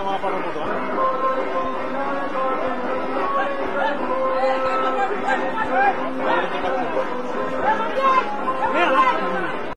Panama para Modona.